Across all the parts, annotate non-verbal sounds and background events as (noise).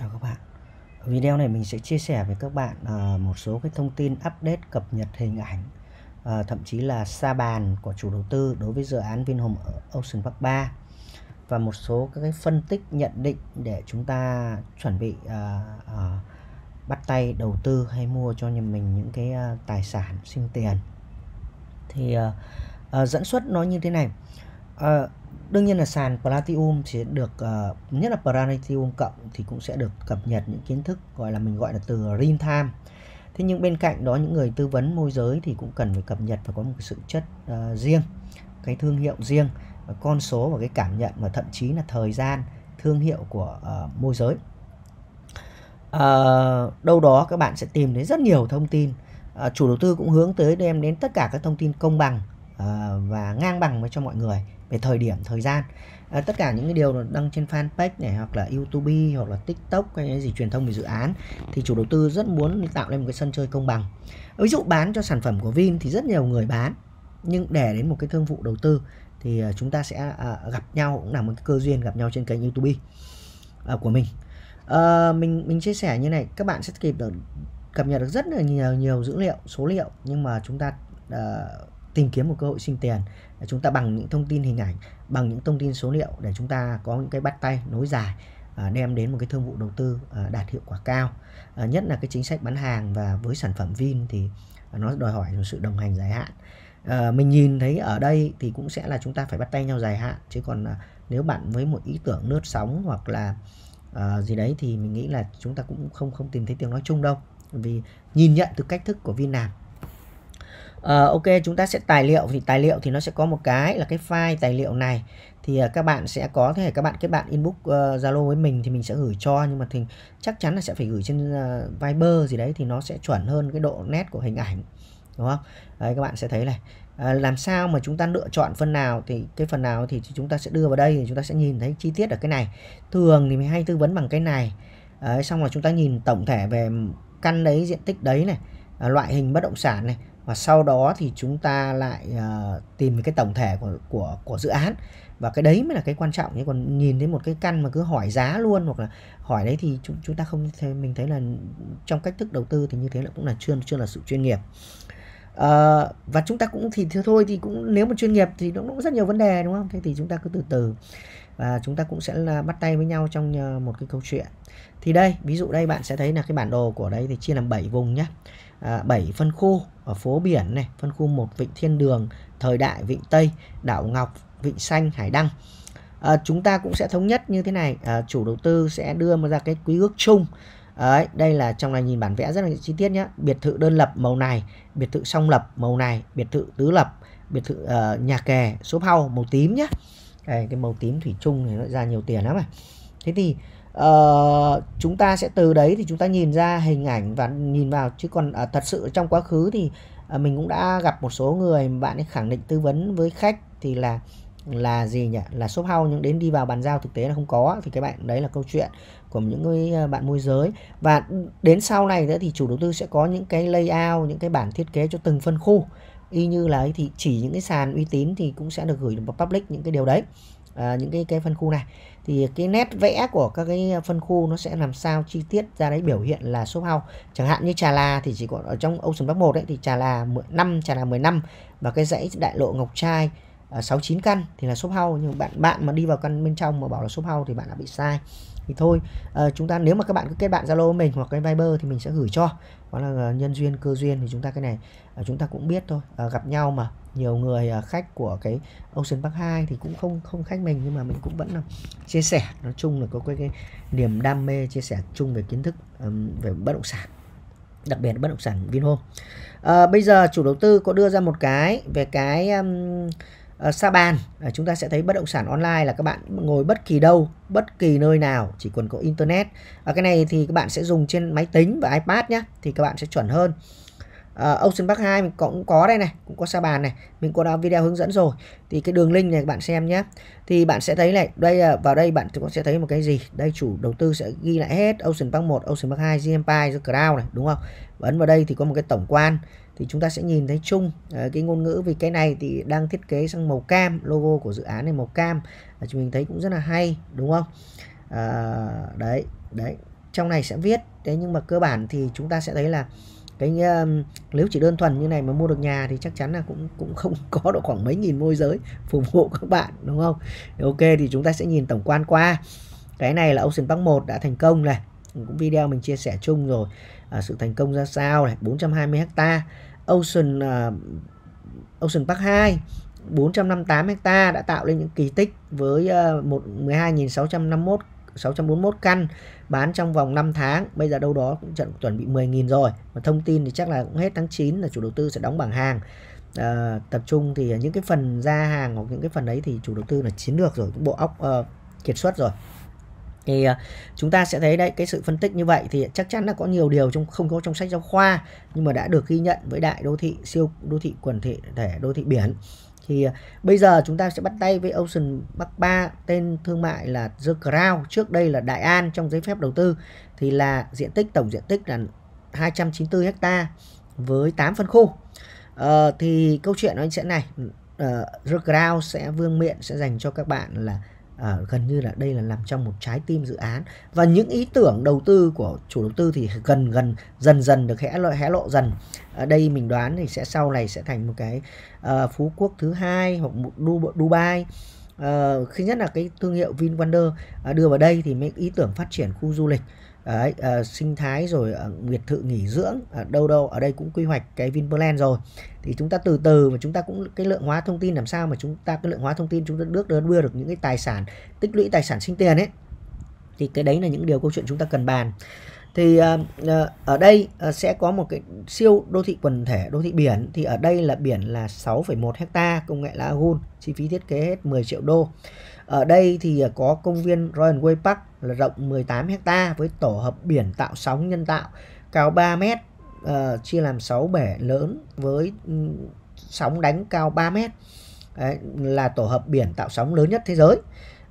Chào các bạn. Ở video này mình sẽ chia sẻ với các bạn uh, một số cái thông tin update cập nhật hình ảnh uh, thậm chí là sa bàn của chủ đầu tư đối với dự án Vinhome Ocean Park 3 và một số các cái phân tích nhận định để chúng ta chuẩn bị uh, uh, bắt tay đầu tư hay mua cho nhà mình những cái uh, tài sản sinh tiền. Thì uh, uh, dẫn xuất nó như thế này. Uh, đương nhiên là sàn Platinum sẽ được uh, nhất là Platinum cộng thì cũng sẽ được cập nhật những kiến thức gọi là mình gọi là từ real time. Thế nhưng bên cạnh đó những người tư vấn môi giới thì cũng cần phải cập nhật và có một cái sự chất uh, riêng cái thương hiệu riêng và con số và cái cảm nhận và thậm chí là thời gian thương hiệu của uh, môi giới. Uh, đâu đó các bạn sẽ tìm thấy rất nhiều thông tin. Uh, chủ đầu tư cũng hướng tới đem đến tất cả các thông tin công bằng uh, và ngang bằng với cho mọi người về thời điểm thời gian. À, tất cả những cái điều đăng trên fanpage này hoặc là youtube hoặc là tiktok hay cái gì truyền thông về dự án thì chủ đầu tư rất muốn tạo lên một cái sân chơi công bằng. Ví dụ bán cho sản phẩm của vin thì rất nhiều người bán nhưng để đến một cái thương vụ đầu tư thì ờ, chúng ta sẽ à, gặp nhau cũng là một cái cơ duyên gặp nhau trên kênh youtube à, của mình. À, mình mình chia sẻ như này các bạn sẽ kịp được cập nhật được rất là nhiều nhiều dữ liệu số liệu nhưng mà chúng ta uh, tìm kiếm một cơ hội sinh tiền chúng ta bằng những thông tin hình ảnh bằng những thông tin số liệu để chúng ta có những cái bắt tay nối dài à, đem đến một cái thương vụ đầu tư à, đạt hiệu quả cao. À, nhất là cái chính sách bán hàng và với sản phẩm Vin thì nó đòi hỏi một sự đồng hành dài hạn. À, mình nhìn thấy ở đây thì cũng sẽ là chúng ta phải bắt tay nhau dài hạn chứ còn à, nếu bạn với một ý tưởng lướt sóng hoặc là à, gì đấy thì mình nghĩ là chúng ta cũng không không tìm thấy tiếng nói chung đâu. Vì nhìn nhận từ cách thức của Vin làm uh, ok chúng ta sẽ tài liệu thì tài liệu thì nó sẽ có một cái là cái file tài liệu này. Thì uh, các bạn sẽ có thể các bạn kết bạn inbox ờ, Zalo uh, với mình thì mình sẽ gửi cho nhưng mà thì chắc chắn là sẽ phải gửi trên uh, Viber gì đấy thì nó sẽ chuẩn hơn cái độ nét của hình ảnh đúng không? Đấy các bạn sẽ thấy này. À, làm sao mà chúng ta lựa chọn phần nào thì cái phần nào thì chúng ta sẽ đưa vào đây thì chúng ta sẽ nhìn thấy chi tiết ở cái này. Thường thì mình hay tư vấn bằng cái này. À, xong là chúng ta nhìn tổng thể về căn đấy diện tích đấy này à, loại hình bất động sản này và sau đó thì chúng ta lại uh, tìm cái tổng thể của của của dự án. Và cái đấy mới là cái quan trọng chứ còn nhìn thấy một cái căn mà cứ hỏi giá luôn hoặc là hỏi đấy thì chúng chúng ta không thấy mình thấy là trong cách thức đầu tư thì như thế là cũng là chưa chưa là sự chuyên nghiệp uh, và chúng ta cũng thì thôi thì cũng nếu mà chuyên nghiệp thì nó cũng rất nhiều vấn đề đúng không? Thế thì chúng ta cứ từ từ. Và chúng ta cũng sẽ là bắt tay với nhau trong ờ, một cái câu chuyện. Thì đây ví dụ đây bạn sẽ thấy là cái bản đồ của đây thì chia làm 7 vùng nhé à, 7 phân khu ở phố biển này phân khu 1 Vịnh Thiên Đường Thời Đại Vịnh Tây Đảo Ngọc Vịnh Xanh Hải Đăng. À, chúng ta cũng sẽ thống nhất như thế này. À, chủ đầu tư sẽ đưa ra cái quý ước chung. Đấy, đây là trong này nhìn bản vẽ rất là chi tiết nhé biệt thự đơn lập màu này biệt thự song lập màu này biệt thự tứ lập biệt thự uh, nhà kè số hau màu tím nhé đây, cái màu tím thủy chung thì nó ra nhiều tiền lắm à. Thế thì uh, chúng ta sẽ từ đấy thì chúng ta nhìn ra hình ảnh và nhìn vào. Chứ còn uh, thật sự trong quá khứ thì uh, mình cũng đã gặp một số người bạn ấy khẳng định tư vấn với khách thì là là gì nhỉ? Là shop house nhưng đến đi vào bàn giao thực tế là không có. Thì cái bạn đấy là câu chuyện của những cái à, bạn môi giới. Và đến sau này nữa thì chủ đầu tư sẽ có những cái layout những cái bản thiết kế cho từng phân khu. Y như là ấy thì chỉ những cái sàn uy tín thì cũng sẽ được gửi vào public những cái điều đấy. À, những cái cái phân khu này. Thì cái nét vẽ của các cái phân khu nó sẽ làm sao chi tiết ra đấy biểu hiện là shop house chẳng hạn như trà là thì chỉ có ở trong Ocean Park 1 đấy thì trà là 5 trà là 15 và cái dãy đại lộ Ngọc Trai uh, 6 9 căn thì là shop house nhưng bạn bạn mà đi vào căn bên trong mà bảo là shop house thì bạn đã bị sai thì thôi. Uh, chúng ta nếu mà các bạn cứ kết bạn Zalo mình hoặc cái Viber thì mình sẽ gửi cho. Đó là ờ, nhân duyên cơ duyên thì chúng ta cái này uh, chúng ta cũng biết thôi. Uh, gặp nhau mà nhiều người uh, khách của cái Ocean Park 2 thì cũng không không khách mình nhưng mà mình cũng vẫn là chia sẻ. Nói chung là có cái, cái niềm đam mê chia sẻ chung về kiến thức um, về bất động sản đặc biệt là bất động sản Vinhome. À, bây giờ chủ đầu tư có đưa ra một cái về cái um, uh, sa bàn uh, ờ, chúng ta sẽ thấy bất động sản online là các bạn ngồi bất kỳ đâu bất kỳ nơi nào chỉ cần có internet. Uh, cái này thì các bạn sẽ dùng trên máy tính và ipad nhé thì các bạn sẽ chuẩn hơn. Uh, Ocean Park 2 mình cũng có đây này cũng có sa bàn này mình có đã video hướng dẫn rồi. Thì cái đường link này các bạn xem nhé thì bạn sẽ thấy này đây vào đây bạn cũng sẽ thấy một cái gì? Đây chủ đầu tư sẽ ghi lại hết Ocean Park 1 Ocean Park 2 GMP The Crown này đúng không? Ấn vào đây thì có một cái tổng quan thì chúng ta sẽ nhìn thấy chung ờ, cái ngôn ngữ vì cái này thì đang thiết kế sang màu cam logo của dự án này màu cam. Uh, chúng mình thấy cũng rất là hay đúng không? À, đấy đấy trong này sẽ viết. Thế nhưng mà cơ bản thì chúng ta sẽ thấy là cái ờ, nếu chỉ đơn thuần như này mà mua được nhà thì chắc chắn là cũng cũng không (laughs) có độ khoảng mấy nghìn môi giới phục vụ các bạn đúng không? Ok thì chúng ta sẽ nhìn tổng quan qua. Cái này là Ocean Park 1 đã thành công này. Cũng video mình chia sẻ chung rồi. À, sự thành công ra sao này? 420 ha. Ocean uh, Ocean Park 2 458 hecta đã tạo lên những kỳ tích với uh, một 12.651 641 căn bán trong vòng 5 tháng. Bây giờ đâu đó cũng trận chuẩn bị 10.000 rồi. Và thông tin thì chắc là cũng hết tháng 9 là chủ đầu tư sẽ đóng bảng hàng. À, tập trung thì những cái phần ra hàng hoặc những cái phần đấy thì chủ đầu tư là chiến lược rồi cũng bộ óc uh, kiệt xuất rồi thì ờ, chúng ta sẽ thấy đấy cái sự phân tích như vậy thì chắc chắn là có nhiều điều trong không có trong sách giáo khoa nhưng mà đã được ghi nhận với đại đô thị siêu đô thị quần thể thể đô thị biển. Thì ờ, bây giờ chúng ta sẽ bắt tay với Ocean Bắc 3 tên thương mại là The Crown. Trước đây là Đại An trong giấy phép đầu tư thì là diện tích tổng diện tích là 294 hecta với 8 phân khu. Ờ, thì câu chuyện nó sẽ này uh, The Crown sẽ vương miện sẽ dành cho các bạn là à, gần như là đây là nằm trong một trái tim dự án. Và những ý tưởng đầu tư của chủ đầu tư thì gần gần dần dần được hé lộ hé lộ dần. Ở đây mình đoán thì sẽ sau này sẽ thành một cái uh, phú quốc thứ hai hoặc một Dubai. Ờ, uh, khi nhất là cái thương hiệu VinWonder uh, đưa vào đây thì mấy ý tưởng phát triển khu du lịch. Đấy, à, sinh thái rồi à, biệt thự nghỉ dưỡng à, đâu đâu ở đây cũng quy hoạch cái Vinpearl rồi. Thì chúng ta từ từ mà chúng ta cũng cái lượng hóa thông tin làm sao mà chúng ta cái lượng hóa thông tin chúng ta được đưa được những cái tài sản tích lũy tài sản sinh tiền ấy. Thì cái đấy là những điều câu chuyện chúng ta cần bàn. Thì uh, ở đây uh, sẽ có một cái siêu đô thị quần thể đô thị biển. Thì ở đây là biển là 6,1 hecta công nghệ lagoon chi phí thiết kế hết 10 triệu đô ở đây thì à, có công viên Royal Way Park là rộng 18 hecta với tổ hợp biển tạo sóng nhân tạo cao 3 mét uh, chia làm 6 bể lớn với sóng đánh cao 3 mét. Đấy, là tổ hợp biển tạo sóng lớn nhất thế giới.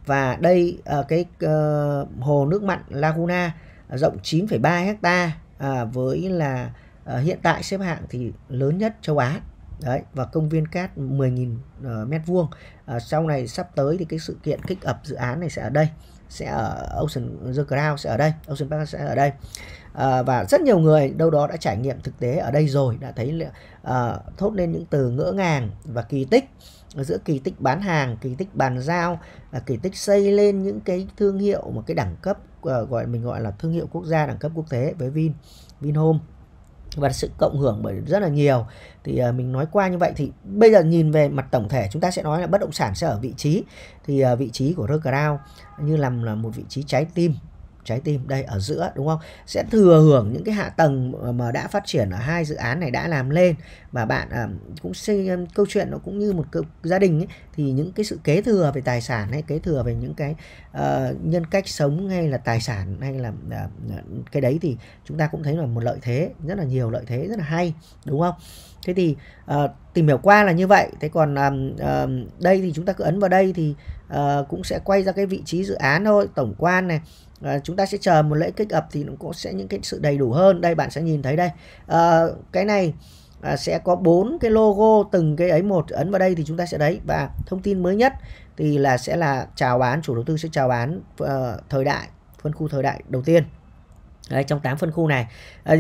Và đây uh, cái uh, hồ nước mặn Laguna rộng 9,3 hecta uh, với là uh, hiện tại xếp hạng thì lớn nhất châu Á đấy và công viên cát 10.000 uh, ờ, mét vuông. À, sau này sắp tới thì cái sự kiện kích ập dự án này sẽ ở đây sẽ ở Ocean The Crown sẽ ở đây Ocean Park sẽ ở đây. À, và rất nhiều người đâu đó đã trải nghiệm thực tế ở đây rồi đã thấy à, thốt lên những từ ngỡ ngàng và kỳ tích. Giữa kỳ tích bán hàng kỳ tích bàn giao à, kỳ tích xây lên những cái thương hiệu một cái đẳng cấp à, gọi mình gọi là thương hiệu quốc gia đẳng cấp quốc tế với Vin Vinhome và sự cộng hưởng bởi rất là nhiều. Thì uh, mình nói qua như vậy thì bây giờ nhìn về mặt tổng thể chúng ta sẽ nói là bất động sản sẽ ở vị trí. Thì uh, vị trí của Rockground như làm là một vị trí trái tim trái tim đây ở giữa đúng không? Sẽ thừa hưởng những cái hạ tầng mà đã phát triển ở hai dự án này đã làm lên. Và bạn à, cũng xây câu chuyện nó cũng như một cơ, gia đình ấy, thì những cái sự kế thừa về tài sản hay kế thừa về những cái uh, nhân cách sống hay là tài sản hay là uh, cái đấy thì chúng ta cũng thấy là một lợi thế rất là nhiều lợi thế rất là hay đúng không? Thế thì uh, tìm hiểu qua là như vậy. Thế còn uh, đây thì chúng ta cứ ấn vào đây thì uh, cũng sẽ quay ra cái vị trí dự án thôi tổng quan này à, chúng ta sẽ chờ một lễ kích ập thì nó cũng sẽ những cái sự đầy đủ hơn. Đây bạn sẽ nhìn thấy đây. À, cái này à, sẽ có bốn cái logo từng cái ấy một ấn vào đây thì chúng ta sẽ đấy. Và thông tin mới nhất thì là sẽ là chào bán chủ đầu tư sẽ chào bán uh, thời đại phân khu thời đại đầu tiên. Đấy, trong 8 phân khu này. À,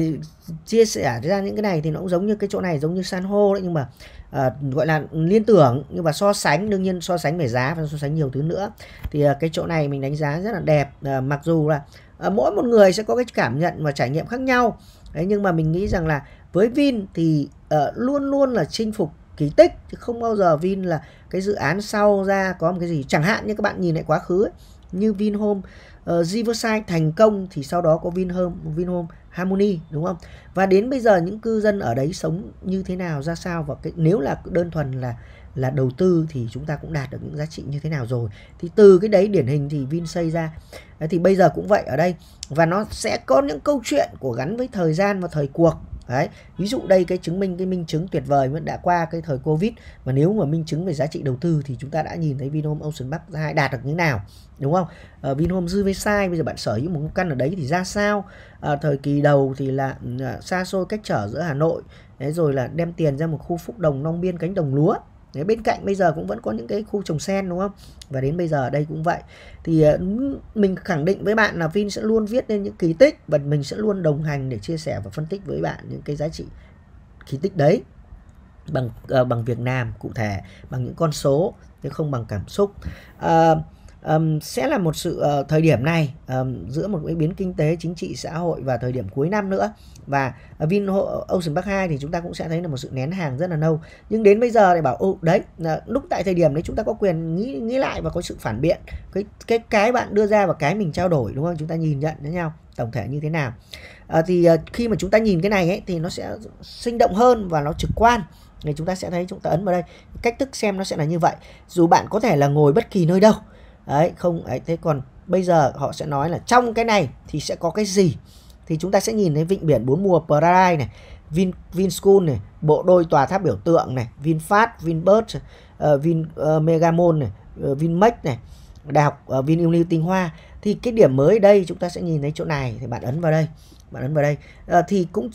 chia sẻ ra những cái này thì nó cũng giống như cái chỗ này giống như san hô đấy nhưng mà à, gọi là liên tưởng nhưng mà so sánh đương nhiên so sánh về giá và so sánh nhiều thứ nữa. Thì à, cái chỗ này mình đánh giá rất là đẹp. À, mặc dù là à, mỗi một người sẽ có cái cảm nhận và trải nghiệm khác nhau. Đấy nhưng mà mình nghĩ rằng là với Vin thì uh, luôn luôn là chinh phục kỳ tích chứ không bao giờ Vin là cái dự án sau ra có một cái gì. Chẳng hạn như các bạn nhìn lại quá khứ ấy, như Vinhome. Uh, Riverside thành công thì sau đó có Vinhome Vinhome Harmony đúng không? Và đến bây giờ những cư dân ở đấy sống như thế nào ra sao và cái nếu là đơn thuần là là đầu tư thì chúng ta cũng đạt được những giá trị như thế nào rồi. Thì từ cái đấy điển hình thì Vin xây ra. Thì bây giờ cũng vậy ở đây. Và nó sẽ có những câu chuyện của gắn với thời gian và thời cuộc. Đấy, ví dụ đây cái chứng minh cái minh chứng tuyệt vời vẫn đã qua cái thời Covid và nếu mà minh chứng về giá trị đầu tư thì chúng ta đã nhìn thấy Vinhome Ocean Park 2 đạt được như thế nào đúng không? Ở Vinhome dư với sai bây giờ bạn sở hữu một căn ở đấy thì ra sao? À, thời kỳ đầu thì là ừ, à, xa xôi cách trở giữa Hà Nội đấy rồi là đem tiền ra một khu phúc đồng Long Biên cánh đồng lúa Thế bên cạnh bây giờ cũng vẫn có những cái khu trồng sen đúng không? Và đến bây giờ ở đây cũng vậy. Thì ờ, mình khẳng định với bạn là Vin sẽ luôn viết lên những kỳ tích và mình sẽ luôn đồng hành để chia sẻ và phân tích với bạn những cái giá trị kỳ tích đấy bằng uh, bằng việc làm cụ thể bằng những con số chứ không bằng cảm xúc. Uh, um, sẽ là một sự uh, thời điểm này um, giữa một cái biến kinh tế chính trị xã hội và thời điểm cuối năm nữa. Và uh, Vin Ocean Park 2 thì chúng ta cũng sẽ thấy là một sự nén hàng rất là lâu nhưng đến bây giờ thì bảo ô đấy là lúc tại thời điểm đấy chúng ta có quyền nghĩ nghĩ lại và có sự phản biện. Cái cái cái bạn đưa ra và cái mình trao đổi đúng không? Chúng ta nhìn nhận với nhau tổng thể như thế nào. À, thì uh, khi mà chúng ta nhìn cái này ấy thì nó sẽ sinh động hơn và nó trực quan. Thì chúng ta sẽ thấy chúng ta ấn vào đây cách thức xem nó sẽ là như vậy. Dù bạn có thể là ngồi bất kỳ nơi đâu đấy không ấy thế còn bây giờ họ sẽ nói là trong cái này thì sẽ có cái gì? Thì chúng ta sẽ nhìn thấy vịnh biển bốn mùa Paradise này Vin Vinschool này bộ đôi tòa tháp biểu tượng này VinFast Vinbird uh, ờ, Vin ờ, uh, Megamall này ờ, uh, Vinmex này đại học uh, Vinuniv Tinh Hoa. Thì cái điểm mới đây chúng ta sẽ nhìn thấy chỗ này thì bạn ấn vào đây bạn ấn vào đây. À, thì cũng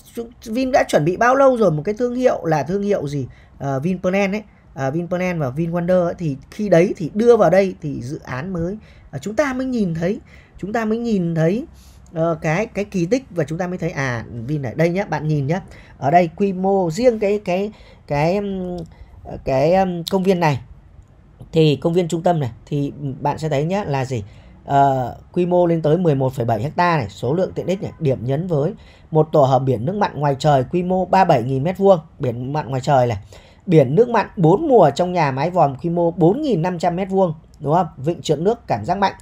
Vin đã chuẩn bị bao lâu rồi? Một cái thương hiệu là thương hiệu gì? À, Vinpearl ấy à, Vinpearl và VinWonder ấy, thì khi đấy thì đưa vào đây thì dự án mới à, chúng ta mới nhìn thấy chúng ta mới nhìn thấy uh, cái cái kỳ tích và chúng ta mới thấy à Vin này đây nhá bạn nhìn nhá ở đây quy mô riêng cái cái cái cái, cái um, công viên này thì công viên trung tâm này thì bạn sẽ thấy nhá là gì uh, quy mô lên tới 11,7 hecta này, số lượng tiện ích này, điểm nhấn với một tổ hợp biển nước mặn ngoài trời quy mô 37.000 m2, biển mặn ngoài trời này. Biển nước mặn 4 mùa trong nhà mái vòm quy mô 4.500 m2, đúng không? Vịnh trượt nước cảm giác mạnh.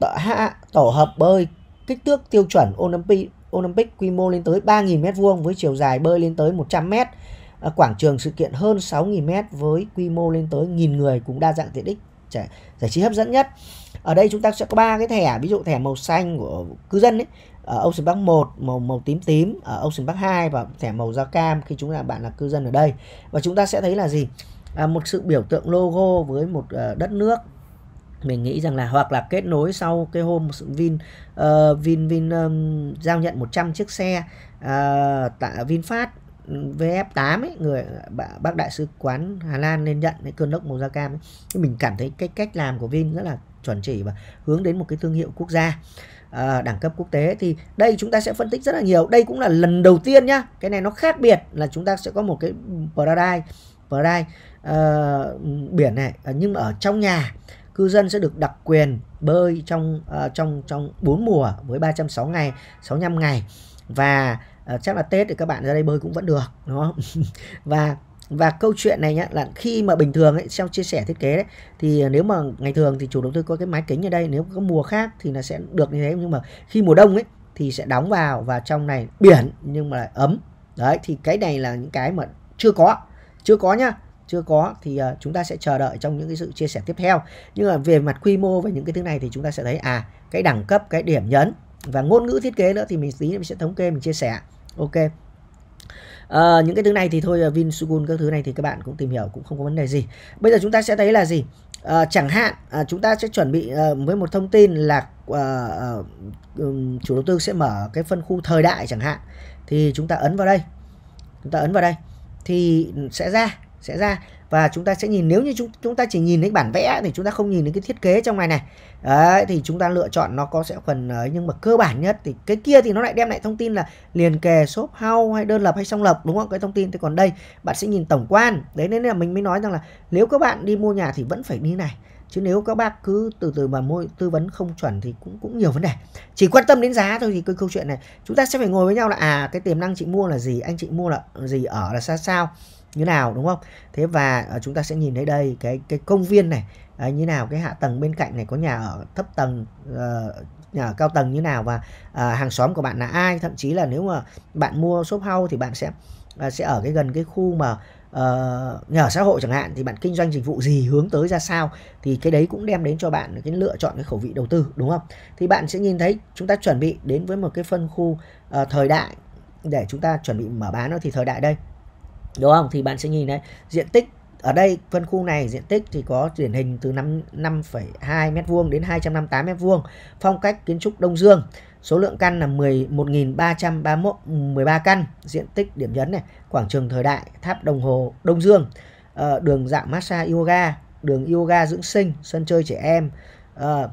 Tổ, hạ, tổ hợp bơi kích thước tiêu chuẩn Olympic Olympic quy mô lên tới 3.000 m2 với chiều dài bơi lên tới 100 m. À, quảng trường sự kiện hơn 6.000 m với quy mô lên tới 1.000 người cũng đa dạng tiện ích giải, giải trí hấp dẫn nhất. Ở đây chúng ta sẽ có ba cái thẻ ví dụ thẻ màu xanh của cư dân ấy ở Ocean Park 1 màu màu tím tím ở Ocean Park 2 và thẻ màu da cam khi chúng ta bạn là cư dân ở đây. Và chúng ta sẽ thấy là gì? À, một sự biểu tượng logo với một uh, đất nước. Mình nghĩ rằng là hoặc là kết nối sau cái hôm Vin uh, Vin Vin um, giao nhận 100 chiếc xe ờ, uh, tại VinFast. VF8 ấy người bác đại sứ quán Hà Lan lên nhận cái cơn lốc màu da cam ấy. mình cảm thấy cái cách làm của Vin rất là chuẩn chỉ và hướng đến một cái thương hiệu quốc gia à, đẳng cấp quốc tế. Thì đây chúng ta sẽ phân tích rất là nhiều. Đây cũng là lần đầu tiên nhá. Cái này nó khác biệt là chúng ta sẽ có một cái paradise paradise uh, ờ, biển này. Ờ, nhưng nhưng ở trong nhà cư dân sẽ được đặc quyền bơi trong uh, trong trong 4 mùa với 360 ngày 65 ngày. Và à, chắc là Tết thì các bạn ra đây bơi cũng vẫn được đúng không? (laughs) Và và câu chuyện này nhá là khi mà bình thường ấy trong chia sẻ thiết kế đấy thì nếu mà ngày thường thì chủ đầu tư có cái mái kính ở đây nếu có mùa khác thì nó sẽ được như thế nhưng mà khi mùa đông ấy thì sẽ đóng vào và trong này biển nhưng mà lại ấm. Đấy thì cái này là những cái mà chưa có chưa có nhá chưa có thì uh, chúng ta sẽ chờ đợi trong những cái sự chia sẻ tiếp theo. Nhưng mà về mặt quy mô và những cái thứ này thì chúng ta sẽ thấy à cái đẳng cấp cái điểm nhấn và ngôn ngữ thiết kế nữa thì mình tí mình sẽ thống kê mình chia sẻ ok. À, những cái thứ này thì thôi ờ, Vinsukun các thứ này thì các bạn cũng tìm hiểu cũng không có vấn đề gì. Bây giờ chúng ta sẽ thấy là gì? À, chẳng hạn à, chúng ta sẽ chuẩn bị à, với một thông tin là à, à, chủ đầu tư sẽ mở cái phân khu thời đại chẳng hạn. Thì chúng ta ấn vào đây. Chúng ta ấn vào đây. Thì sẽ ra sẽ ra và chúng ta sẽ nhìn, nếu như chúng chúng ta chỉ nhìn thấy bản vẽ thì chúng ta không nhìn đến cái thiết kế trong này này. Đấy, thì chúng ta lựa chọn nó có sẽ phần ấy, nhưng mà cơ bản nhất thì cái kia thì nó lại đem lại thông tin là liền kề shop house hay đơn lập hay song lập, đúng không? Cái thông tin thì còn đây, bạn sẽ nhìn tổng quan. Đấy, nên là mình mới nói rằng là nếu các bạn đi mua nhà thì vẫn phải đi này. Chứ nếu các bác cứ từ từ mà mua, tư vấn không chuẩn thì cũng cũng nhiều vấn đề. Chỉ quan tâm đến giá thôi thì cái câu chuyện này, chúng ta sẽ phải ngồi với nhau là à cái tiềm năng chị mua là gì, anh chị mua là gì, ở là sao sao? Như nào đúng không? Thế và uh, chúng ta sẽ nhìn thấy đây cái cái công viên này uh, như nào cái hạ tầng bên cạnh này có nhà ở thấp tầng uh, nhà ở cao tầng như nào và uh, hàng xóm của bạn là ai? Thậm chí là nếu mà bạn mua shop house thì bạn sẽ uh, sẽ ở cái gần cái khu mà uh, nhà ở xã hội chẳng hạn thì bạn kinh doanh dịch vụ gì hướng tới ra sao thì cái đấy cũng đem đến cho bạn cái lựa chọn cái khẩu vị đầu tư đúng không? Thì bạn sẽ nhìn thấy chúng ta chuẩn bị đến với một cái phân khu uh, thời đại để chúng ta chuẩn bị mở bán nó thì thời đại đây đúng không? Thì bạn sẽ nhìn đấy diện tích ở đây phân khu này diện tích thì có điển hình từ 5 5,2 m vuông đến 258 m vuông. Phong cách kiến trúc Đông Dương số lượng căn là 11.331 13 căn diện tích điểm nhấn này quảng trường thời đại tháp đồng hồ Đông Dương. Ờ, đường dạo massage yoga đường yoga dưỡng sinh sân chơi trẻ em. Uh,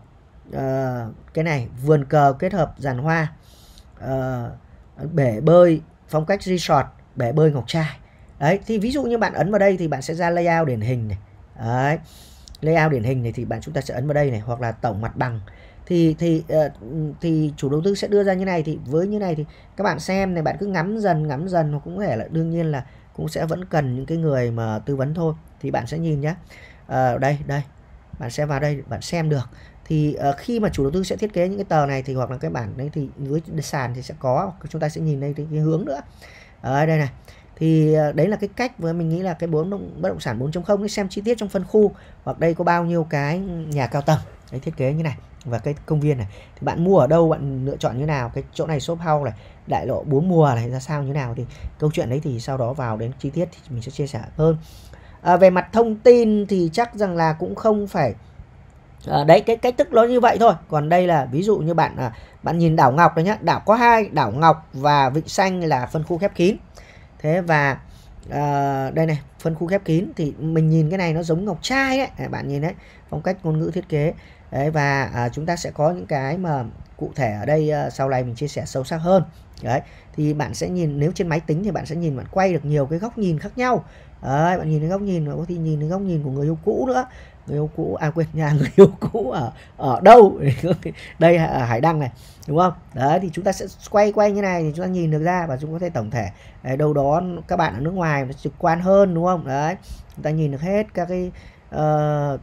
uh, cái này vườn cờ kết hợp giàn hoa. Uh, bể bơi phong cách resort bể bơi ngọc trai đấy thì ví dụ như bạn ấn vào đây thì bạn sẽ ra layout điển hình này. Đấy layout điển hình này thì bạn chúng ta sẽ ấn vào đây này hoặc là tổng mặt bằng. Thì thì uh, thì chủ đầu tư sẽ đưa ra như này thì với như này thì các bạn xem này bạn cứ ngắm dần ngắm dần hoặc cũng có thể là đương nhiên là cũng sẽ vẫn cần những cái người mà tư vấn thôi thì bạn sẽ nhìn nhé uh, ờ, đây đây bạn sẽ vào đây bạn xem được. Thì uh, khi mà chủ đầu tư sẽ thiết kế những cái tờ này thì hoặc là cái bản đấy thì với sàn thì sẽ có chúng ta sẽ nhìn đây cái, cái hướng nữa. Ở đây này thì à, đấy là cái cách với mình nghĩ là cái bốn động, bất động sản 4.0 cái xem chi tiết trong phân khu hoặc đây có bao nhiêu cái nhà cao tầng. Đấy thiết kế như này và cái công viên này. Thì bạn mua ở đâu bạn lựa chọn như nào cái chỗ này shop house này đại lộ bốn mùa này ra sao như nào thì câu chuyện đấy thì sau đó vào đến chi tiết thì mình sẽ chia sẻ hơn. À, về mặt thông tin thì chắc rằng là cũng không phải à, đấy cái cách thức nó như vậy thôi. Còn đây là ví dụ như bạn à, bạn nhìn đảo ngọc đấy nhá. Đảo có hai đảo ngọc và vịnh xanh là phân khu khép kín thế và uh, đây này phân khu khép kín thì mình nhìn cái này nó giống ngọc trai đấy bạn nhìn đấy phong cách ngôn ngữ thiết kế. Đấy và uh, chúng ta sẽ có những cái mà cụ thể ở đây uh, sau này mình chia sẻ sâu sắc hơn. Đấy thì bạn sẽ nhìn nếu trên máy tính thì bạn sẽ nhìn bạn quay được nhiều cái góc nhìn khác nhau. Đấy, bạn nhìn cái góc nhìn có thể nhìn cái góc nhìn của người yêu cũ nữa người yêu cũ à quên nhà người yêu cũ ở ở đâu? (laughs) Đây ở hải đăng này đúng không? Đấy thì chúng ta sẽ quay quay như này thì chúng ta nhìn được ra và chúng có thể tổng thể. Đấy, đâu đó các bạn ở nước ngoài nó trực quan hơn đúng không? Đấy chúng ta nhìn được hết các cái uh,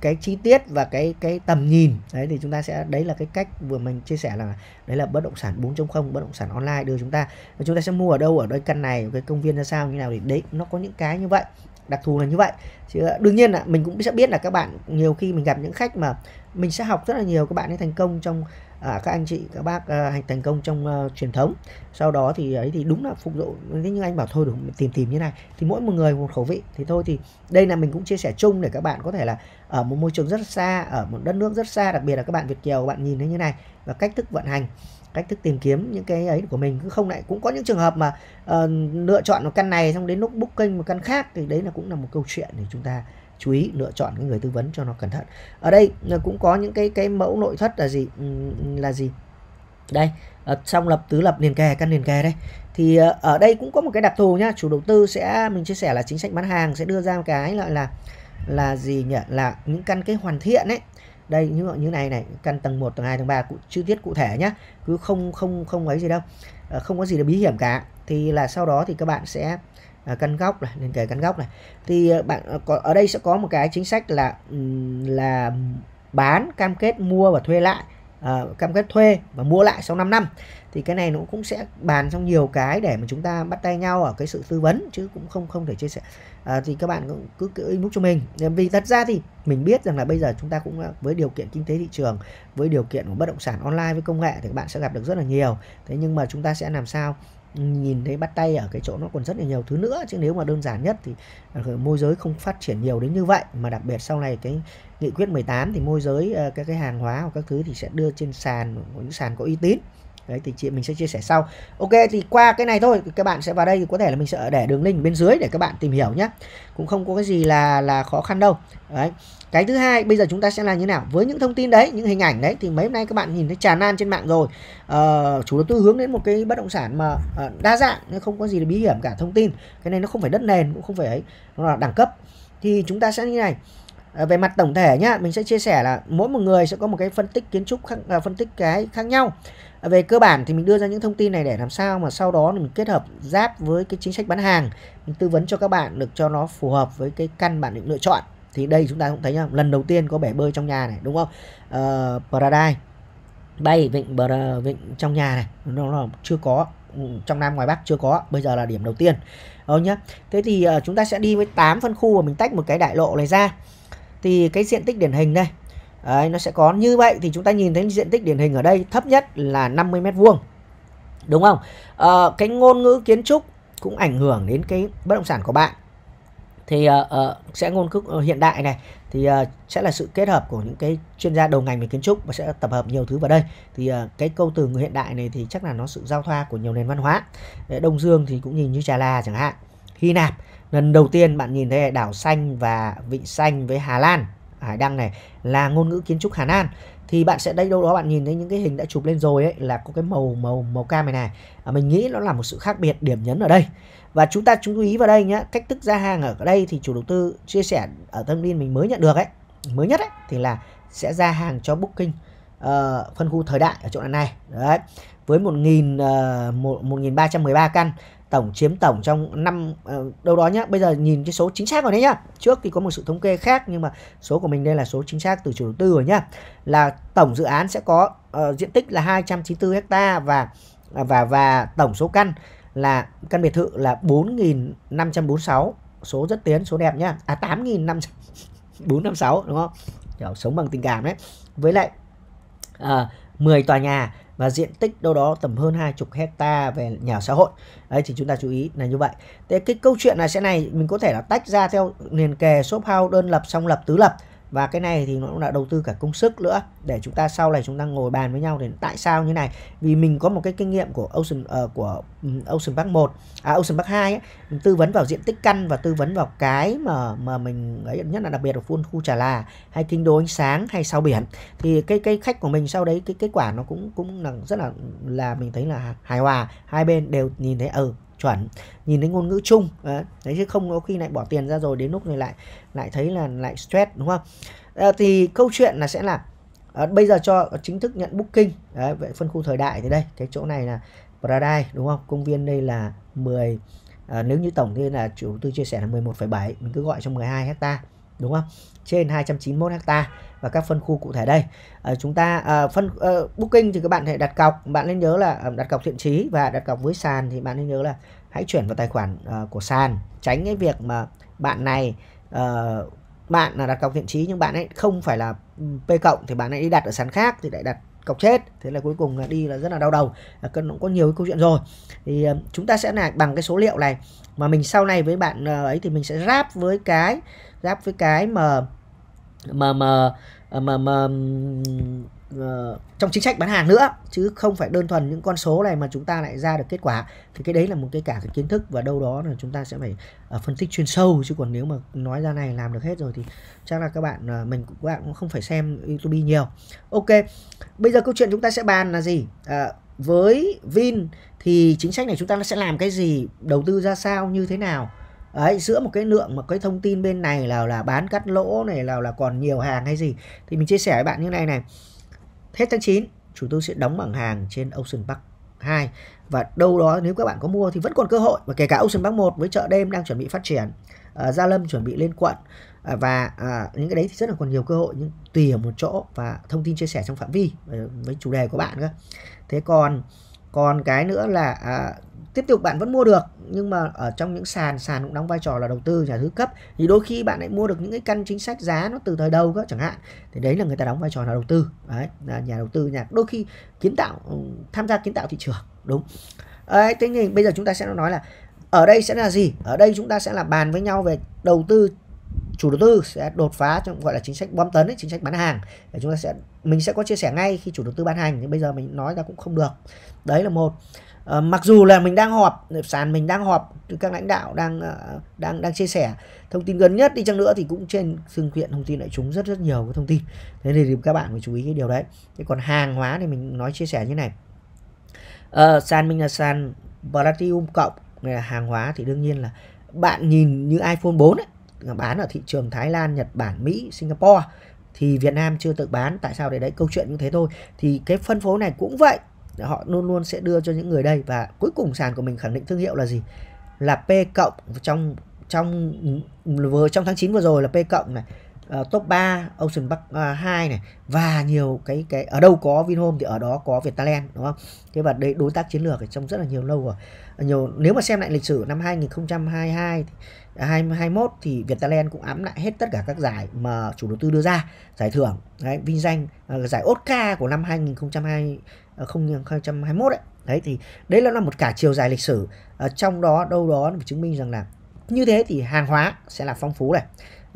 cái chi tiết và cái cái tầm nhìn. Đấy thì chúng ta sẽ đấy là cái cách vừa mình chia sẻ là đấy là bất động sản 4.0 bất động sản online đưa chúng ta. Và chúng ta sẽ mua ở đâu ở đây căn này cái công viên ra sao như nào thì đấy nó có những cái như vậy đặc thù là như vậy. Chứ ờ, đương nhiên là mình cũng sẽ biết là các bạn nhiều khi mình gặp những khách mà mình sẽ học rất là nhiều các bạn ấy thành công trong à, các anh chị các bác à, thành công trong uh, truyền thống. Sau đó thì ấy thì đúng là phục vụ thế nhưng anh bảo thôi được tìm tìm như này. Thì mỗi một người một khẩu vị. Thì thôi thì đây là mình cũng chia sẻ chung để các bạn có thể là ở một môi trường rất xa ở một đất nước rất xa đặc biệt là các bạn Việt kiều các bạn nhìn thấy như này và cách thức vận hành cách thức tìm kiếm những cái ấy của mình. Cứ không lại cũng có những trường hợp mà uh, lựa chọn một căn này xong đến lúc booking một căn khác thì đấy là cũng là một câu chuyện để chúng ta chú ý lựa chọn cái người tư vấn cho nó cẩn thận. Ở đây ờ, cũng có những cái cái mẫu nội thất là gì? Ừ, là gì? Đây ờ, xong lập tứ lập liền kề căn liền kề đây. Thì ở đây cũng có một cái đặc thù nhá chủ đầu tư sẽ mình chia sẻ là chính sách bán hàng sẽ đưa ra một cái gọi là là gì nhỉ? Là những căn cái hoàn thiện ấy đây như như này này căn tầng 1 tầng 2 tầng 3 cụ, chi tiết cụ thể nhá. Cứ không không không ấy gì đâu. À, không có gì là bí hiểm cả. Thì là sau đó thì các bạn sẽ à, căn góc này lên kề căn góc này. Thì ờ, bạn có ở đây sẽ có một cái chính sách là là bán cam kết mua và thuê lại à, cam kết thuê và mua lại sau 5 năm thì cái này nó cũng sẽ bàn trong nhiều cái để mà chúng ta bắt tay nhau ở cái sự tư vấn chứ cũng không không thể chia sẻ. À, thì các bạn cũng cứ cứ inbox cho mình. Vì thật ra thì mình biết rằng là bây giờ chúng ta cũng à, với điều kiện kinh tế thị trường với điều kiện của bất động sản online với công nghệ thì các bạn sẽ gặp được rất là nhiều. Thế nhưng mà chúng ta sẽ làm sao nhìn thấy bắt tay ở cái chỗ nó còn rất là nhiều thứ nữa chứ nếu mà đơn giản nhất thì à, môi giới không phát triển nhiều đến như vậy mà đặc biệt sau này cái nghị quyết 18 thì môi giới ờ, các cái hàng hóa hoặc các thứ thì sẽ đưa trên sàn những sàn có uy tín đấy thì chị mình sẽ chia sẻ sau. Ok thì qua cái này thôi các bạn sẽ vào đây thì có thể là mình sẽ để đường link bên dưới để các bạn tìm hiểu nhé cũng không có cái gì là là khó khăn đâu. Đấy. Cái thứ hai bây giờ chúng ta sẽ làm như nào? Với những thông tin đấy những hình ảnh đấy thì mấy hôm nay các bạn nhìn thấy tràn lan trên mạng rồi. Ờ, chủ đầu tư hướng đến một cái bất động sản mà ờ, đa dạng nhưng không có gì là bí hiểm cả thông tin. Cái này nó không phải đất nền cũng không phải ấy nó là đẳng cấp. Thì chúng ta sẽ như này. Ờ, về mặt tổng thể nhá mình sẽ chia sẻ là mỗi một người sẽ có một cái phân tích kiến trúc khác, à, phân tích cái khác nhau. Ờ, về cơ bản thì mình đưa ra những thông tin này để làm sao mà sau đó mình kết hợp giáp với cái chính sách bán hàng. Mình tư vấn cho các bạn được cho nó phù hợp với cái căn bạn định lựa chọn. Thì đây chúng ta cũng thấy nhá lần đầu tiên có bể bơi trong nhà này đúng không? Uh, Paradise. Bay vịnh bờ vịnh trong nhà này nó là chưa có. Ừ, trong nam ngoài bắc chưa có bây giờ là điểm đầu tiên. Đó nhá. Thế thì uh, chúng ta sẽ đi với 8 phân khu và mình tách một cái đại lộ này ra thì cái diện tích điển hình đây Đấy, nó sẽ có như vậy. Thì chúng ta nhìn thấy diện tích điển hình ở đây thấp nhất là 50 mét vuông đúng không? À, cái ngôn ngữ kiến trúc cũng ảnh hưởng đến cái bất động sản của bạn. Thì uh, uh, sẽ ngôn ngữ uh, hiện đại này thì uh, sẽ là sự kết hợp của những cái chuyên gia đầu ngành về kiến trúc và sẽ tập hợp nhiều thứ vào đây. Thì uh, cái câu từ người hiện đại này thì chắc là nó sự giao thoa của nhiều nền văn hóa. Đông Dương thì cũng nhìn như trà la chẳng hạn. Hy Lạp. Lần đầu tiên bạn nhìn thấy đảo xanh và vịnh xanh với Hà Lan. Hải Đăng này là ngôn ngữ kiến trúc Hà Lan. Thì bạn sẽ đây đâu đó bạn nhìn thấy những cái hình đã chụp lên rồi ấy là có cái màu màu màu cam này này. À, mình nghĩ nó là một sự khác biệt điểm nhấn ở đây. Và chúng ta chú ý vào đây nhé cách thức ra hàng ở đây thì chủ đầu tư chia sẻ ở thông tin mình mới nhận được ấy mới nhất ấy thì là sẽ ra hàng cho booking uh, phân khu thời đại ở chỗ này đấy với 1.000 uh, 1.313 căn tổng chiếm tổng trong năm ờ, đâu đó nhá. Bây giờ nhìn cái số chính xác rồi đấy nhá. Trước thì có một sự thống kê khác nhưng mà số của mình đây là số chính xác từ chủ đầu tư rồi nhá. Là tổng dự án sẽ có uh, diện tích là 294 ha và à, và và tổng số căn là căn biệt thự là 4.546 số rất tiến số đẹp nhá. À 8.456 đúng không? Kiểu sống bằng tình cảm đấy. Với lại ờ, uh, 10 tòa nhà và diện tích đâu đó tầm hơn 20 hecta về nhà ở xã hội. Đấy, thì chúng ta chú ý là như vậy. Thế cái câu chuyện này sẽ này, mình có thể là tách ra theo liền kề, shop house, đơn lập, song lập, tứ lập và cái này thì nó cũng là đầu tư cả công sức nữa. Để chúng ta sau này chúng ta ngồi bàn với nhau để tại sao như này? Vì mình có một cái kinh nghiệm của Ocean uh, của ừ, Ocean Park 1 à Ocean Park 2 ấy, tư vấn vào diện tích căn và tư vấn vào cái mà mà mình ấy nhất là đặc biệt ở phun khu trà là hay kinh đô ánh sáng hay sau biển. Thì cái cái khách của mình sau đấy cái kết quả nó cũng cũng là rất là là mình thấy là hài hòa. Hai bên đều nhìn thấy ừ chuẩn nhìn thấy ngôn ngữ chung đấy, đấy chứ không có khi lại bỏ tiền ra rồi đến lúc này lại lại thấy là lại stress đúng không? À, thì câu chuyện là sẽ là à, bây giờ cho chính thức nhận booking đấy, vậy phân khu thời đại thì đây cái chỗ này là Paradise đúng không? Công viên đây là 10 à, nếu như tổng thì là chủ tư chia sẻ là 11,7 mình cứ gọi cho 12 hecta đúng không? Trên 291 hecta và các phân khu cụ thể đây. À, chúng ta à, phân à, booking thì các bạn hãy đặt cọc. Bạn nên nhớ là đặt cọc thiện trí và đặt cọc với sàn thì bạn nên nhớ là hãy chuyển vào tài khoản à, của sàn. Tránh cái việc mà bạn này à, bạn là đặt cọc thiện trí nhưng bạn ấy không phải là ừ, P cộng thì bạn ấy đi đặt ở sàn khác thì lại đặt cọc chết. Thế là cuối cùng là đi là rất là đau đầu. À, cũng có nhiều cái câu chuyện rồi. Thì uh, chúng ta sẽ là bằng cái số liệu này. Mà mình sau này với bạn uh, ấy thì mình sẽ ráp với cái ráp với cái mà mà mà à, mà, mà uh, trong chính sách bán hàng nữa. Chứ không phải đơn thuần những con số này mà chúng ta lại ra được kết quả. Thì cái đấy là một cái cả cái kiến thức và đâu đó là chúng ta sẽ phải uh, phân tích chuyên sâu. Chứ còn nếu mà nói ra này làm được hết rồi thì chắc là các bạn uh, mình các bạn cũng không phải xem YouTube nhiều. Ok bây giờ câu chuyện chúng ta sẽ bàn là gì? Uh, với Vin thì chính sách này chúng ta sẽ làm cái gì? Đầu tư ra sao? Như thế nào? Ấy giữa một cái lượng mà cái thông tin bên này là là bán cắt lỗ này là là còn nhiều hàng hay gì. Thì mình chia sẻ với bạn như này này. Hết tháng 9 chủ tư sẽ đóng bằng hàng trên Ocean Park 2 và đâu đó nếu các bạn có mua thì vẫn còn cơ hội. Và kể cả Ocean Park 1 với chợ đêm đang chuẩn bị phát triển. Uh, Gia Lâm chuẩn bị lên quận. Uh, và uh, những cái đấy thì rất là còn nhiều cơ hội. Nhưng tùy ở một chỗ và thông tin chia sẻ trong phạm vi ờ, với chủ đề của bạn cơ. Thế còn còn cái nữa là à, tiếp tục bạn vẫn mua được nhưng mà ở trong những sàn sàn cũng đóng vai trò là đầu tư nhà thứ cấp thì đôi khi bạn lại mua được những cái căn chính sách giá nó từ thời đầu cơ chẳng hạn. Thì đấy là người ta đóng vai trò là đầu tư đấy là nhà đầu tư nhà đôi khi kiến tạo ừ, tham gia kiến tạo thị trường đúng. Đấy, thế thì bây giờ chúng ta sẽ nói là ở đây sẽ là gì? Ở đây chúng ta sẽ là bàn với nhau về đầu tư chủ đầu tư sẽ đột phá trong gọi là chính sách bom tấn ấy, chính sách bán hàng. Để chúng ta sẽ mình sẽ có chia sẻ ngay khi chủ đầu tư bán hành nhưng bây giờ mình nói ra cũng không được. Đấy là một. À, mặc dù là mình đang họp sàn mình đang họp các lãnh đạo đang ờ, đang đang chia sẻ thông tin gần nhất đi chăng nữa thì cũng trên phương tiện thông tin đại chúng rất rất nhiều cái thông tin. Thế thì các bạn phải chú ý cái điều đấy. Thế còn hàng hóa thì mình nói chia sẻ như này. À, sàn mình là sàn Platinum cộng là hàng hóa thì đương nhiên là bạn nhìn như iPhone 4 ấy, bán ở thị trường Thái Lan, Nhật Bản, Mỹ, Singapore thì Việt Nam chưa tự bán. Tại sao? Đấy đấy, câu chuyện như thế thôi. Thì cái phân phối này cũng vậy. Họ luôn luôn sẽ đưa cho những người đây. Và cuối cùng sàn của mình khẳng định thương hiệu là gì? Là P cộng trong trong, vừa trong tháng 9 vừa rồi là P cộng này uh, top 3 Ocean Park ờ, uh, 2 này và nhiều cái cái ở đâu có Vinhome thì ở đó có Viettel đúng không? Thế và đấy đối tác chiến lược ở trong rất là nhiều lâu rồi. Ờ, nhiều nếu mà xem lại lịch sử năm 2022 2021 thì Viettel cũng ám lại hết tất cả các giải mà chủ đầu tư đưa ra, giải thưởng, đấy, vinh danh, uh, giải Oscar của năm 2022 2021 đấy đấy thì đấy là một cả chiều dài lịch sử à, trong đó đâu đó phải chứng minh rằng là như thế thì hàng hóa sẽ là phong phú này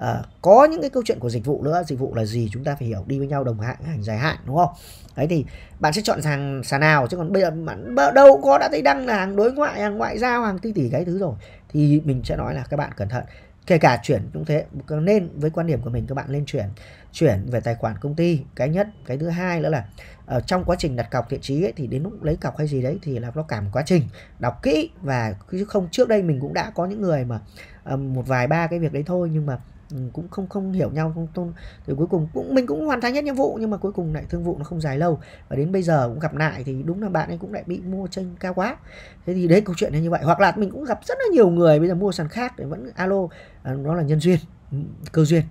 à, có những cái câu chuyện của dịch vụ nữa. Dịch vụ là gì chúng ta phải hiểu. Đi với nhau đồng hạng hành dài hạn đúng không? Đấy thì bạn sẽ chọn hàng sàn nào. Chứ còn bây giờ bạn đâu có đã thấy đăng là hàng đối ngoại hàng ngoại giao hàng tư tỷ cái thứ rồi. Thì mình sẽ nói là các bạn cẩn thận. Kể cả chuyển cũng thế. Nên với quan điểm của mình các bạn nên chuyển chuyển về tài khoản công ty. Cái nhất cái thứ hai nữa là ở trong quá trình đặt cọc thiện trí ấy, thì đến lúc lấy cọc hay gì đấy thì là nó cả một quá trình. Đọc kỹ và chứ không trước đây mình cũng đã có những người mà ờ, một vài ba cái việc đấy thôi. Nhưng mà Ừ, cũng không không hiểu nhau không không thì cuối cùng cũng mình cũng hoàn thành hết nhiệm vụ nhưng mà cuối cùng lại thương vụ nó không dài lâu. Và đến bây giờ cũng gặp lại thì đúng là bạn ấy cũng lại bị mua tranh cao quá. Thế thì đấy câu chuyện là như vậy. Hoặc là mình cũng gặp rất là nhiều người bây giờ mua sàn khác để vẫn alo à, nó là nhân duyên ừ, cơ duyên.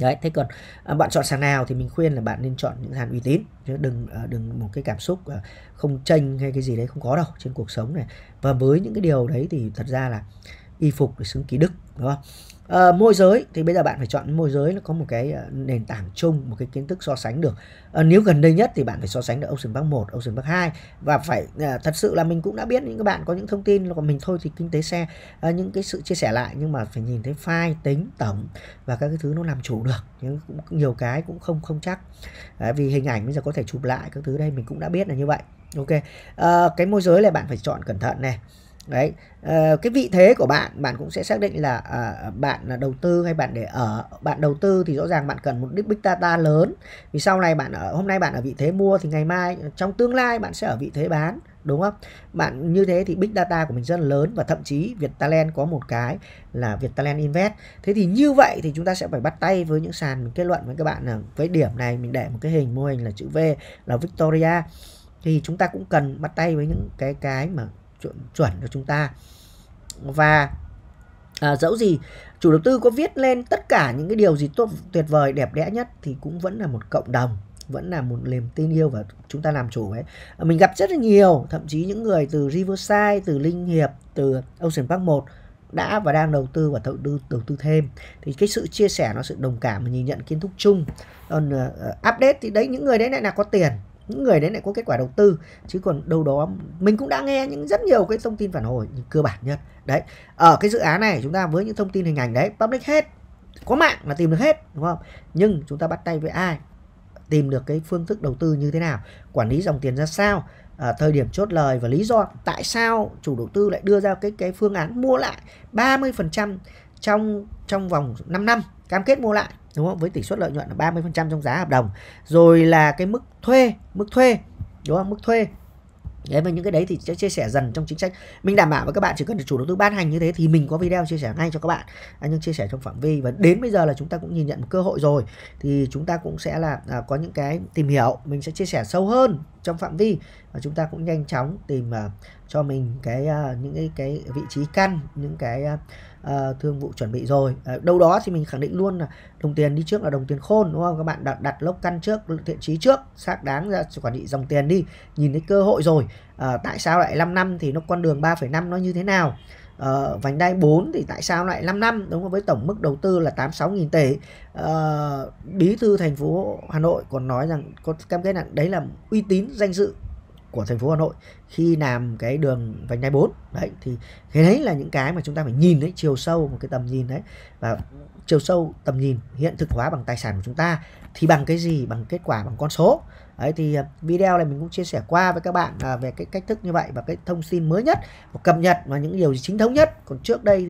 Đấy thế còn à, bạn chọn sàn nào thì mình khuyên là bạn nên chọn những sàn uy tín. Chứ đừng à, đừng một cái cảm xúc à, không tranh hay cái gì đấy không có đâu trên cuộc sống này. Và với những cái điều đấy thì thật ra là y phục để xứng ký đức đúng không? À, môi giới thì bây giờ bạn phải chọn môi giới nó có một cái ờ, nền tảng chung một cái kiến thức so sánh được. À, nếu gần đây nhất thì bạn phải so sánh được Ocean Park 1, Ocean Park 2 và phải à, thật sự là mình cũng đã biết những các bạn có những thông tin còn mình thôi thì kinh tế xe à, những cái sự chia sẻ lại. Nhưng mà phải nhìn thấy file tính tổng và các cái thứ nó làm chủ được. Nhưng cũng nhiều cái cũng không không chắc. À, vì hình ảnh bây giờ có thể chụp lại các thứ đây mình cũng đã biết là như vậy. Ok. À, cái môi giới này bạn phải chọn cẩn thận này đấy. À, cái vị thế của bạn bạn cũng sẽ xác định là à, à, bạn là đầu tư hay bạn để ở. Bạn đầu tư thì rõ ràng bạn cần một big data lớn. Vì sau này bạn ở hôm nay bạn ở vị thế mua thì ngày mai trong tương lai bạn sẽ ở vị thế bán đúng không? Bạn như thế thì big data của mình rất là lớn và thậm chí Viettalent có một cái là Viettalent Invest. Thế thì như vậy thì chúng ta sẽ phải bắt tay với những sàn mình kết luận với các bạn là với điểm này mình để một cái hình mô hình là chữ V là Victoria. Thì chúng ta cũng cần bắt tay với những cái cái mà chuẩn, chuẩn cho chúng ta. Và à, dẫu gì chủ đầu tư có viết lên tất cả những cái điều gì tốt tuyệt vời đẹp đẽ nhất thì cũng vẫn là một cộng đồng vẫn là một niềm tin yêu và chúng ta làm chủ ấy. À, mình gặp rất là nhiều thậm chí những người từ Riverside từ Linh Hiệp từ Ocean Park 1 đã và đang đầu tư và đầu tư đầu tư thêm. Thì cái sự chia sẻ nó sự đồng cảm và nhìn nhận kiến thức chung. Còn uh, update thì đấy những người đấy lại là có tiền những người đấy lại có kết quả đầu tư chứ còn đâu đó mình cũng đã nghe những rất nhiều cái thông tin phản hồi cơ bản nhất đấy ở cái dự án này chúng ta với những thông tin hình ảnh đấy public hết có mạng là tìm được hết đúng không? Nhưng chúng ta bắt tay với ai? Tìm được cái phương thức đầu tư như thế nào? Quản lý dòng tiền ra sao? À, thời điểm chốt lời và lý do tại sao chủ đầu tư lại đưa ra cái cái phương án mua lại 30% trong trong vòng 5 năm cam kết mua lại? Đúng không? Với tỷ suất lợi nhuận là 30% trong giá hợp đồng. Rồi là cái mức thuê mức thuê đúng không? Mức thuê. Đấy và những cái đấy thì sẽ chia sẻ dần trong chính sách. Mình đảm bảo với các bạn chỉ cần chủ đầu tư ban hành như thế thì mình có video chia sẻ ngay cho các bạn. anh nhưng chia sẻ trong phạm vi. Và đến bây giờ là chúng ta cũng nhìn nhận một cơ hội rồi. Thì chúng ta cũng sẽ là à, có những cái tìm hiểu, mình sẽ chia sẻ sâu hơn trong phạm vi. Và chúng ta cũng nhanh chóng tìm à, cho mình cái à, những cái cái vị trí căn, những cái à, uh, thương vụ chuẩn bị rồi. Uh, đâu đó thì mình khẳng định luôn là đồng tiền đi trước là đồng tiền khôn đúng không? Các bạn đặt đặt lốc căn trước thiện trí trước xác đáng ra quản trị dòng tiền đi nhìn thấy cơ hội rồi. Uh, tại sao lại 5 năm thì nó con đường 3,5 nó như thế nào? Uh, vành đai 4 thì tại sao lại 5 năm đúng không? Với tổng mức đầu tư là 86 nghìn tỷ. Uh, bí thư thành phố Hà Nội còn nói rằng có cam kết là đấy là uy tín danh dự của thành phố Hà Nội khi làm cái đường vành đai 4 đấy thì cái đấy là những cái mà chúng ta phải nhìn đấy chiều sâu một cái tầm nhìn đấy. Và chiều sâu tầm nhìn hiện thực hóa bằng tài sản của chúng ta thì bằng cái gì? Bằng kết quả bằng con số. Đấy thì à, video này mình cũng chia sẻ qua với các bạn à, về cái cách thức như vậy và cái thông tin mới nhất và cập nhật và những điều gì chính thống nhất. Còn trước đây